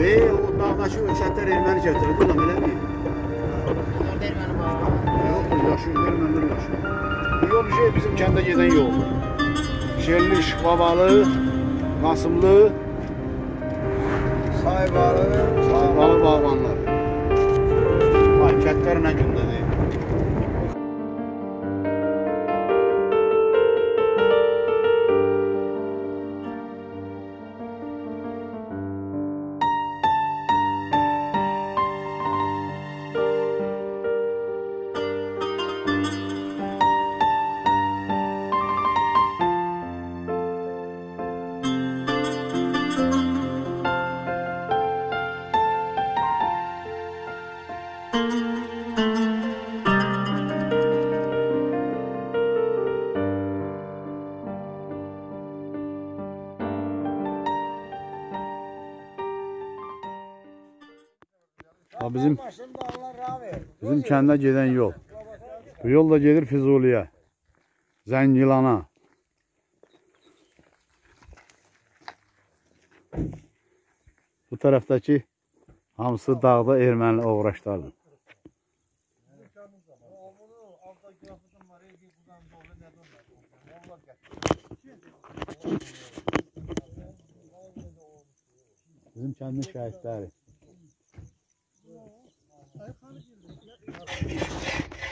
Ve o dağdaşı ölçətlər erməni gətirdi, ulan elə deyil. Orada erməni var. Yox, yaşıyor, ermənilər yaşıyor. Bu yol şey bizim kəndə gedən yoldur. Şerli, Şıqbabalı, Qasımlı, Saybalı. Saybalı bağbanlar. Ay, kətlər nə gündədir? Ha bizim bizim kəndə gedən yol. Bu yol da gedir Füzuliyə. Zəngilana. Bu tərəfdəki hamısı dağda erməni oğraşlardır. Bizim kəndin şəhidləri.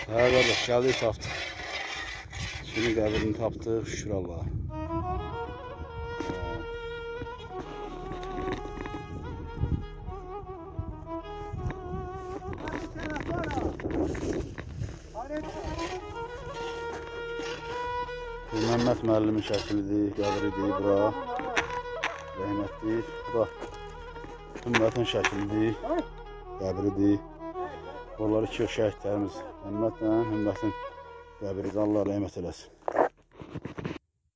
Hə qardaş, gəldik tapdıq. Şimdi qəbrini tapdıq, şükür Allaha. Məmməd müəllimin şəklidir, qəbridir bura. Rəhmətlik. Bu da Ümmətin şəklidir, qəbridir. Onları iki şəhidlərimiz Məmmədlə Ümmətin qəbridir. Allah rəhmət eləsin.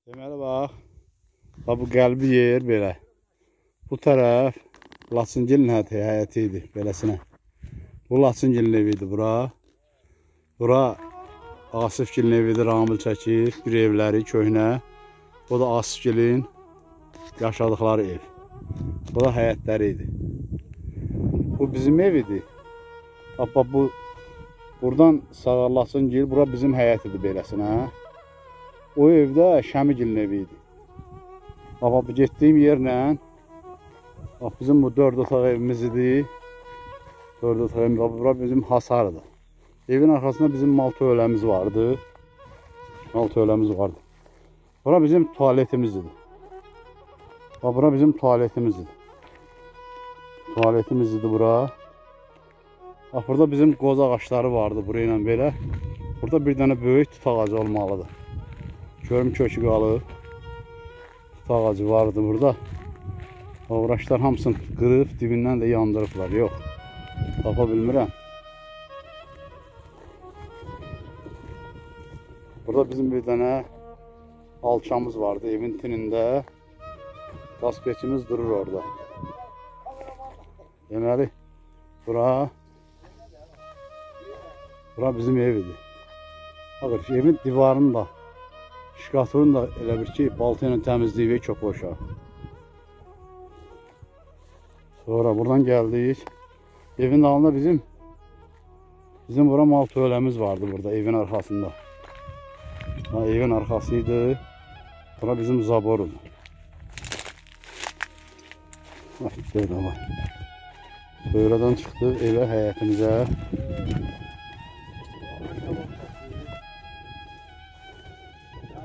Deməli bax, bax bu qəlbi yer belə. Bu tərəf Laçıngilin həyəti, idi beləsinə. Bu Laçıngilin evidir bura. Bura Asifgilin evidir, Ramil çəkir. Bir evləri köhnə. O da Asifgilin yaşadıkları ev. Bu da həyətləri idi. Bu bizim ev idi. Abba bu buradan sağarlasın gil, bura bizim həyət idi beləsinə. O evdə Şəmigilin evi idi. Baba bu getdiyim yerlə bax bizim bu 4 otaq evimiz idi. 4 otaq evimiz, bura bizim hasardır. Evin arxasında bizim mal tövləmiz vardı. Mal tövləmiz vardı. Bura bizim tualetimiz idi. Bax bura bizim tualetimiz idi. Tualetimiz idi bura. Bax burada bizim qoz ağaçları vardı bura ilə belə. Burada bir dənə böyük tut ağacı olmalıdır. Görüm kökü qalıb. Tut ağacı vardı burada. Ağraçlar hamısını qırıb, dibindən də yandırıblar. Yox, tapa bilmirəm. Burada bizim bir dənə alçamız vardı evin tinində. Qaz peçimiz durur orada. Deməli, bura bura bizim ev idi. Baxır, evin divarını da, şkafını da elə bir ki, balta ilə təmizləyib çox boşa. Sonra buradan gəldik. Evin dalında bizim bizim bura mal tövləmiz vardı burada evin arxasında. Ha, evin arxasıydı. Bura bizim zaborun. Ay, belə var. Böylədən çıxdı evə, həyətimizə.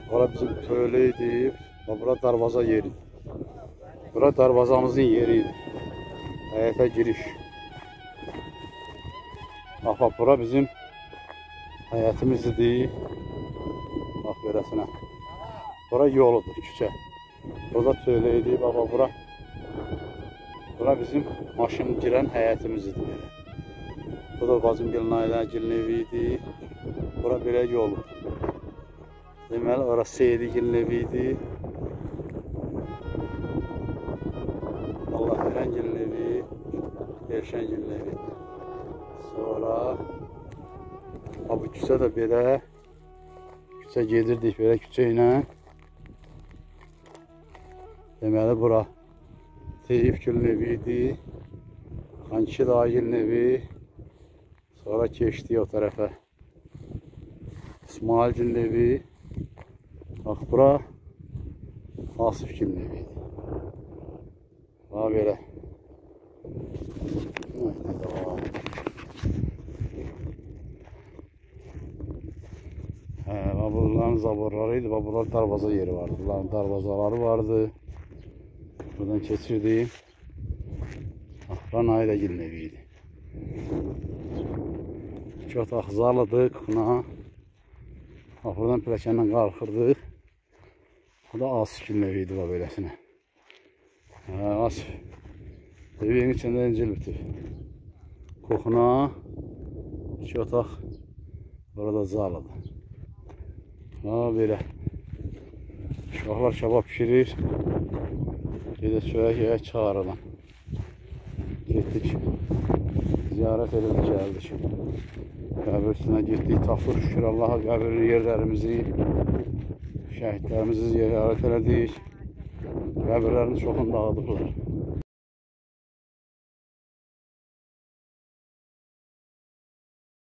Bura bizim tövlə idi. Bura darvaza yeri. Bura darvazamızın yeri idi. Həyətə giriş. Bax, bura bizim həyətimiz idi. Bax, beləsinə. Bura yoludur, küçə. Burada bax, bax, bura. Bura bizim maşın girən həyətimiz idi belə. Bu da bacım gəlin ailəcilin evi idi. Bura belə yolu. Deməli, ora Seyidi gəlin evi idi. Allah verən gəlin evi, Erşən gəlin evi. Sonra bu küçə də belə küçə gedirdik belə küçə ilə. Deməli bura Teyif Gül'ün eviydi. Hançı Dağgil'in evi. Sonra geçti o tarafa. İsmail'cinin evi. Bak bura Asif Gül'ün eviydi. Ha böyle. Haydi bunların zaborlarıydı. Bunların darvaza yeri vardı. Bunların darvazaları vardı. Buradan geçirdiğim Ahran Aydagil'in eviydi. Çok ahzarladık buna. Bak buradan pləkandan qalxırdıq. Bu da Asif'in eviydi bu böylesine. Ha, Asif. Evin içində incil bitib. Kokuna iki otaq burada zalıdı. Ha belə. Uşaqlar kebab pişirir. Gedək çörək yeyək çağırılan. Getdik. Ziyarət elədik gəldik. Qəbir üstünə getdik. Tapdıq şükür Allaha qəbir yerlərimizi, şəhidlərimizi ziyarət elədik. Qəbirlərini çoxunu dağıdıblar.